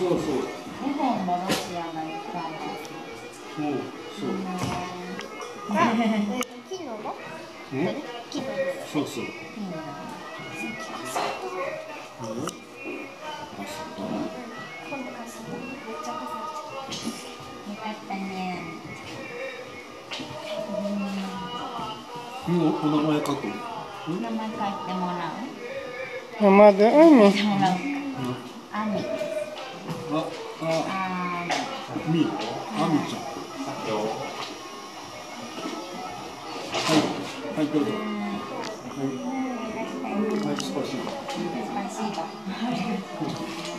そうそう。日本もロシアがいっぱいそうそうあ、え木ののそうそう。ピンのうん。パスタ今度からするとめっちゃよかったねうん。おお名前書くうん。名前書いてもらう？生で海書いてもらうか。アミあ、あ、み、あみちゃん。はい、はい、どうぞ。はい、はい、